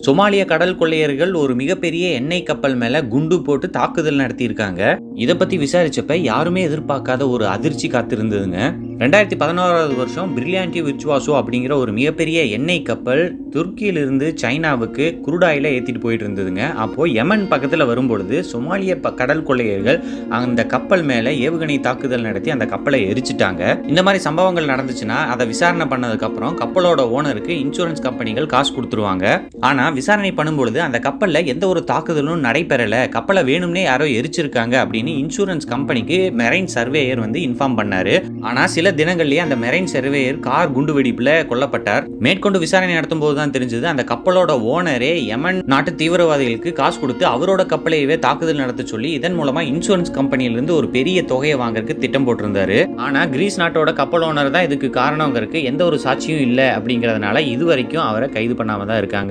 சொமாலிய கடல் கொள்ளையர்கள் ஒரு மிகப்பெரிய எண்ணெய் கப்பல் மேல குண்டு போட்டு தாக்குதல் நடத்தியிருக்காங்க. இதை பத்தி விசாரிச்சப்ப யாருமே எதிர்பார்க்காத ஒரு அதிர்ச்சி காத்திருந்ததுங்க. ரெண்டாயிரத்தி பதினோராவது வருஷம் பிரில்லியாண்டி விர்ச்சுவாசோ அப்படிங்கிற ஒரு மிகப்பெரிய எண்ணெய் கப்பல் துருக்கியிலிருந்து சைனாவுக்கு குருடாயில் ஏற்றிட்டு போயிட்டு இருந்ததுங்க. அப்போ யமன் பக்கத்தில் வரும்பொழுது சொமாலிய ப- கடல் கொள்ளையர்கள் அந்த கப்பல் மேலே ஏவுகணை தாக்குதல் நடத்தி அந்த கப்பலை எரிச்சிட்டாங்க. இந்த மாதிரி சம்பவங்கள் நடந்துச்சுன்னா அதை விசாரணை பண்ணதுக்கப்புறம் கப்பலோட ஓனருக்கு இன்சூரன்ஸ் கம்பெனிகள் காசு கொடுத்துருவாங்க. ஆனால் விசாரணை பண்ணும்பொழுது அந்த கப்பலில் எந்த ஒரு தாக்குதலும் நடைபெறலை. கப்பலை வேணும்னே யாரோ எரிச்சிருக்காங்க அப்படின்னு இன்சூரன்ஸ் கம்பெனிக்கு மெரைன் சர்வேயர் வந்து இன்ஃபார்ம் பண்ணார். ஆனால் சில சில தினங்கள்லயே அந்த மெரைன் சர்வேயர் கார் குண்டு வெடிப்புல கொல்லப்பட்டார். மேற்கொண்டு விசாரணை நடத்தும் போது தான் தெரிஞ்சது அந்த கப்பலோட ஓனரே யமன் நாட்டு தீவிரவாதிகளுக்கு காசு கொடுத்து அவரோட கப்பலையவே தாக்குதல் நடத்த சொல்லி இதன் மூலமா இன்சூரன்ஸ் கம்பெனியிலிருந்து ஒரு பெரிய தொகையை வாங்கறதுக்கு திட்டம் போட்டிருந்தாரு. ஆனா கிரீஸ் நாட்டோட கப்பல் ஓனர் தான் இதுக்கு காரணங்கிறதுக்கு எந்த ஒரு சாட்சியும் இல்லை அப்படிங்கிறதுனால இது வரைக்கும் அவரை கைது பண்ணாம தான் இருக்காங்க.